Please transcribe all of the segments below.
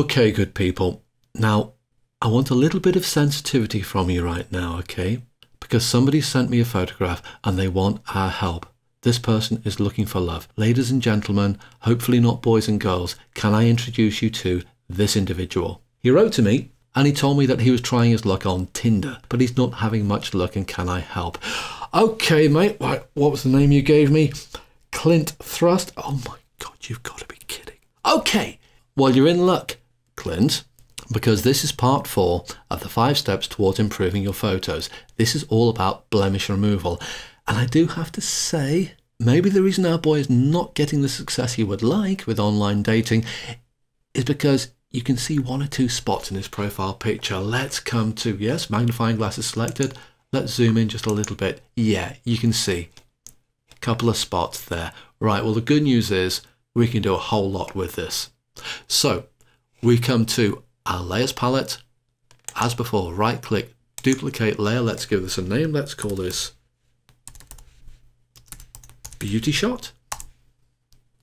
Okay, good people. Now, I want a little bit of sensitivity from you right now, okay? Because somebody sent me a photograph and they want our help. This person is looking for love. Ladies and gentlemen, hopefully not boys and girls, can I introduce you to this individual? He wrote to me and he told me that he was trying his luck on Tinder, but he's not having much luck and can I help? Okay, mate, what was the name you gave me? Clint Thrust? Oh my god, you've got to be kidding. Okay, well, you're in luck, Clint, because this is part four of the five steps towards improving your photos. This is all about blemish removal. And I do have to say, maybe the reason our boy is not getting the success he would like with online dating is because you can see one or two spots in his profile picture. Let's come to, yes, magnifying glass is selected. Let's zoom in just a little bit. Yeah, you can see a couple of spots there. Right, well, the good news is we can do a whole lot with this. So we come to our layers palette. As before, right click, duplicate layer. Let's give this a name. Let's call this beauty shot.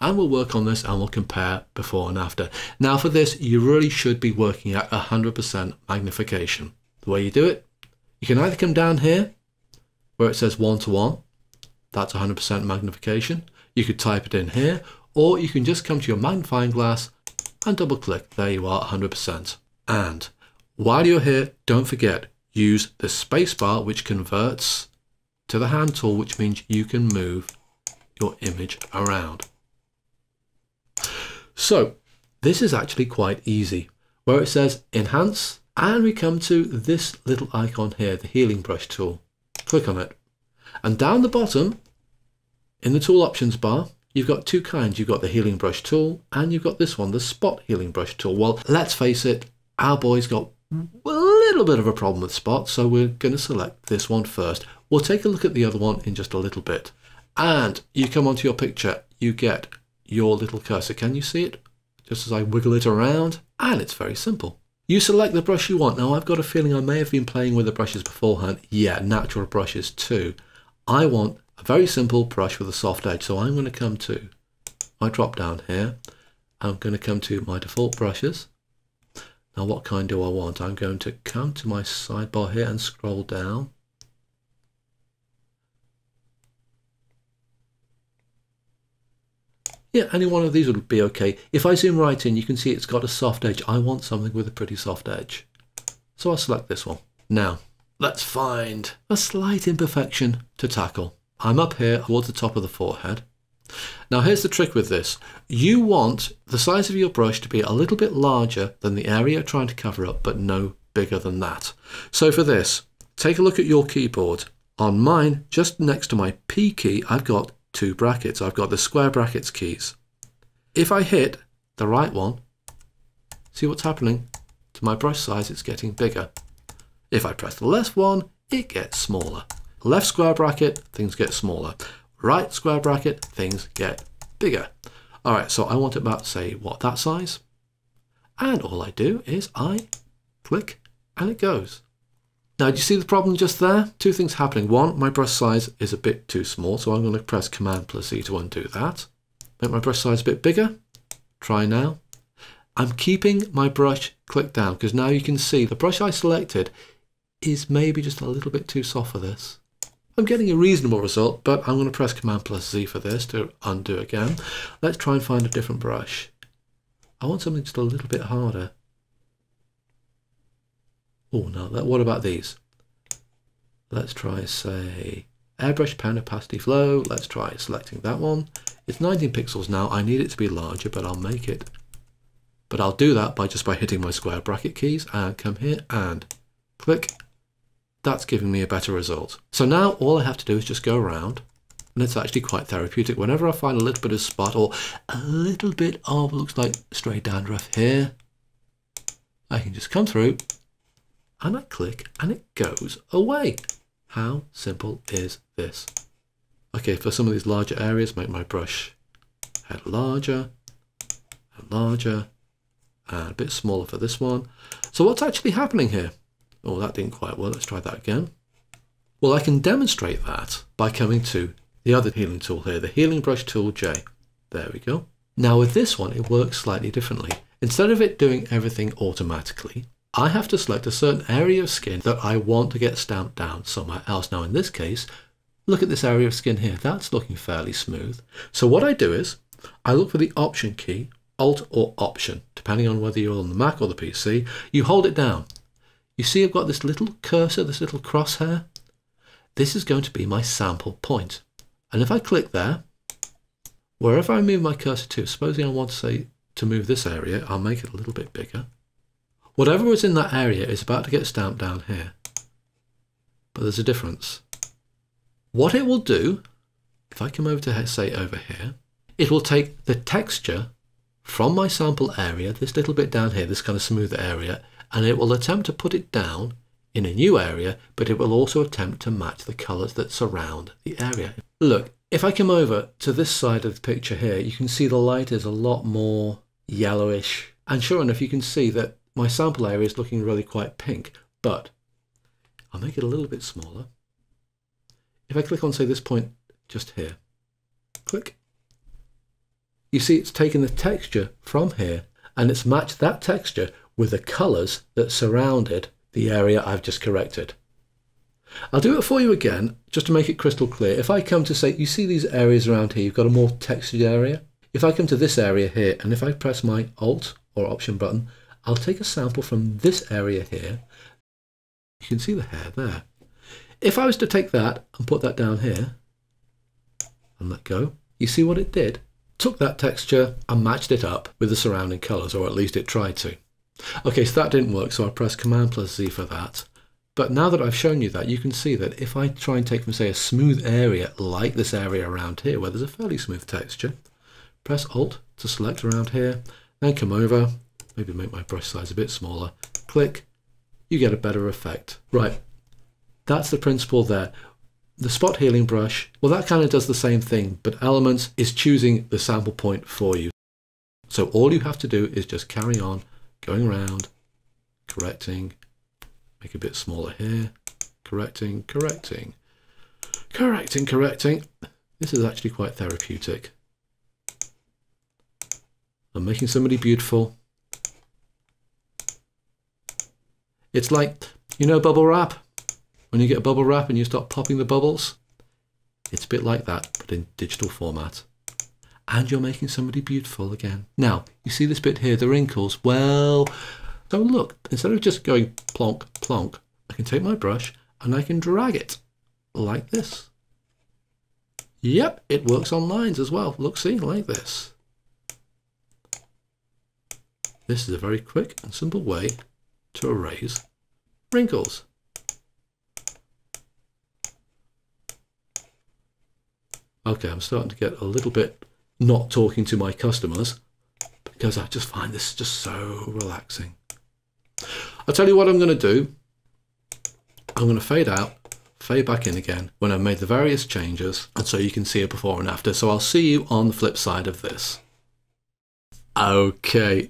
And we'll work on this and we'll compare before and after. Now for this, you really should be working at 100% magnification. The way you do it, you can either come down here where it says one to one, that's 100% magnification. You could type it in here, or you can just come to your magnifying glass and double click. There you are, 100%. And while you're here, don't forget, use the spacebar, which converts to the hand tool, which means you can move your image around. So this is actually quite easy, where it says enhance, and we come to this little icon here, the healing brush tool. Click on it. And down the bottom, in the tool options bar, You've got two kinds. You've got the healing brush tool and you've got this one, the spot healing brush tool. Well, let's face it, our boy's got a little bit of a problem with spot, so we're going to select this one first. We'll take a look at the other one in just a little bit. And you come onto your picture, you get your little cursor. Can you see it? Just as I wiggle it around, and it's very simple. You select the brush you want. Now, I've got a feeling I may have been playing with the brushes beforehand. Yeah, natural brushes too. I want a very simple brush with a soft edge. So I'm going to come to my drop down here. I'm going to come to my default brushes. Now what kind do I want? I'm going to come to my sidebar here and scroll down. Yeah, any one of these would be okay. If I zoom right in, you can see it's got a soft edge. I want something with a pretty soft edge. So I'll select this one. Now, let's find a slight imperfection to tackle. I'm up here towards the top of the forehead. Now here's the trick with this. You want the size of your brush to be a little bit larger than the area you're trying to cover up, but no bigger than that. So for this, take a look at your keyboard. On mine, just next to my P key, I've got two brackets. I've got the square brackets keys. If I hit the right one, see what's happening? To my brush size, it's getting bigger. If I press the left one, it gets smaller. Left square bracket, things get smaller. Right square bracket, things get bigger. All right, so I want it about, say, what, that size? And all I do is I click and it goes. Now, do you see the problem just there? Two things happening. One, my brush size is a bit too small, so I'm going to press Command plus C to undo that. Make my brush size a bit bigger. Try now. I'm keeping my brush clicked down because now you can see the brush I selected is maybe just a little bit too soft for this. I'm getting a reasonable result, but I'm going to press Command plus Z for this to undo again. Let's try and find a different brush. I want something just a little bit harder. Oh no, what about these? Let's try, say, airbrush pen opacity flow. Let's try selecting that one. It's 19 pixels now. I need it to be larger, but I'll make it. But I'll do that by just by hitting my square bracket keys and come here and click that's giving me a better result. So now all I have to do is just go around and it's actually quite therapeutic. Whenever I find a little bit of spot or a little bit of looks like stray dandruff here, I can just come through and I click and it goes away. How simple is this? Okay, for some of these larger areas, make my brush head larger and larger and a bit smaller for this one. So what's actually happening here? Oh, that didn't quite work. Let's try that again. Well, I can demonstrate that by coming to the other healing tool here, the Healing Brush Tool J. There we go. Now with this one, it works slightly differently. instead of it doing everything automatically, I have to select a certain area of skin that I want to get stamped down somewhere else. Now in this case, look at this area of skin here. That's looking fairly smooth. So what I do is I look for the Option key, Alt or Option, depending on whether you're on the Mac or the PC. You hold it down. You see I've got this little cursor, this little crosshair. This is going to be my sample point. And if I click there, wherever I move my cursor to, supposing I want to say to move this area, I'll make it a little bit bigger. Whatever was in that area is about to get stamped down here. But there's a difference. What it will do, if I come over to say over here, it will take the texture from my sample area, this little bit down here, this kind of smooth area, and it will attempt to put it down in a new area, but it will also attempt to match the colours that surround the area. Look, if I come over to this side of the picture here, you can see the light is a lot more yellowish. And sure enough, you can see that my sample area is looking really quite pink, but I'll make it a little bit smaller. If I click on, say, this point just here, click, you see it's taken the texture from here and it's matched that texture with the colours that surrounded the area I've just corrected. I'll do it for you again, just to make it crystal clear. If I come to say, you see these areas around here, you've got a more textured area. If I come to this area here, and if I press my Alt or Option button, I'll take a sample from this area here. You can see the hair there. If I was to take that and put that down here, and let go, you see what it did? Took that texture and matched it up with the surrounding colours, or at least it tried to. Okay, so that didn't work, so I press Command plus Z for that. But now that I've shown you that, you can see that if I try and take from, say, a smooth area like this area around here, where there's a fairly smooth texture, press Alt to select around here, then come over, maybe make my brush size a bit smaller, click, you get a better effect. Right, that's the principle there. The spot healing brush, well, that kind of does the same thing, but Elements is choosing the sample point for you. So all you have to do is just carry on going around, correcting, make a bit smaller here, correcting, correcting, correcting, correcting. This is actually quite therapeutic. I'm making somebody beautiful. It's like, you know bubble wrap? When you get a bubble wrap and you start popping the bubbles? It's a bit like that, but in digital format. And you're making somebody beautiful again. Now, you see this bit here, the wrinkles? Well, so look, instead of just going plonk, plonk, I can take my brush and I can drag it like this. Yep, it works on lines as well. Look, see, like this. This is a very quick and simple way to erase wrinkles. Okay, I'm starting to get a little bit not talking to my customers because I just find this just so relaxing. I'll tell you what I'm going to do. I'm going to fade out, fade back in again when I've made the various changes and so you can see a before and after. So I'll see you on the flip side of this. Okay,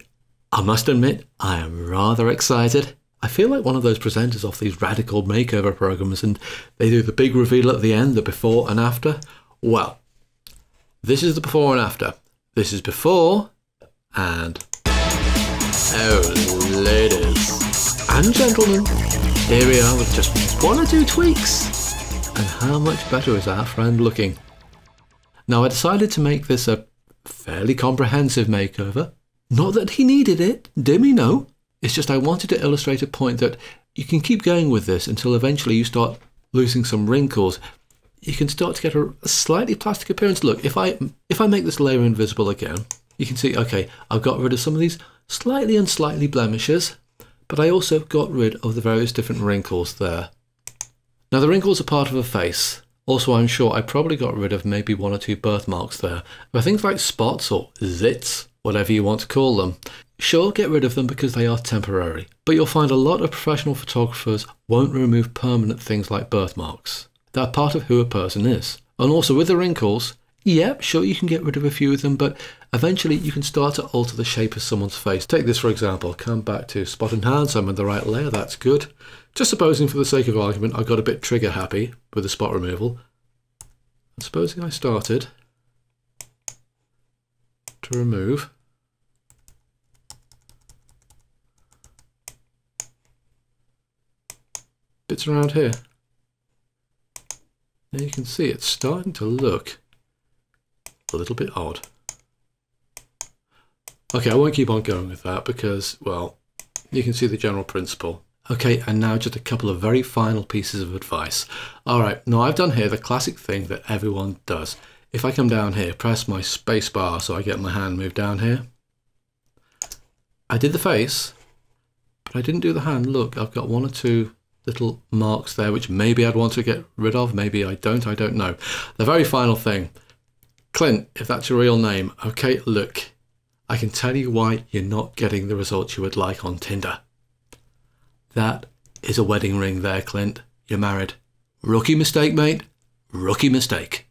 I must admit I am rather excited. I feel like one of those presenters off these radical makeover programs and they do the big reveal at the end, the before and after. Well, this is the before and after. This is before and oh, ladies and gentlemen, here we are with just one or two tweaks. And how much better is our friend looking? Now I decided to make this a fairly comprehensive makeover. Not that he needed it, me no. It's just I wanted to illustrate a point that you can keep going with this until eventually you start losing some wrinkles you can start to get a, slightly plastic appearance. Look, if I if I make this layer invisible again, you can see, okay, I've got rid of some of these slightly and slightly blemishes, but I also got rid of the various different wrinkles there. Now the wrinkles are part of a face. Also, I'm sure I probably got rid of maybe one or two birthmarks there. But things like spots or zits, whatever you want to call them, sure, get rid of them because they are temporary. But you'll find a lot of professional photographers won't remove permanent things like birthmarks. They're part of who a person is. And also with the wrinkles, yeah, sure, you can get rid of a few of them, but eventually you can start to alter the shape of someone's face. Take this, for example, come back to spot enhance, I'm in the right layer, that's good. Just supposing for the sake of argument, I got a bit trigger happy with the spot removal. And supposing I started to remove bits around here. Now you can see it's starting to look a little bit odd. Okay, I won't keep on going with that because, well, you can see the general principle. Okay, and now just a couple of very final pieces of advice. All right, now I've done here the classic thing that everyone does. If I come down here, press my space bar so I get my hand moved down here. I did the face, but I didn't do the hand. Look, I've got one or two little marks there, which maybe I'd want to get rid of. Maybe I don't, I don't know. The very final thing, Clint, if that's your real name, okay, look, I can tell you why you're not getting the results you would like on Tinder. That is a wedding ring there, Clint. You're married. Rookie mistake, mate. Rookie mistake.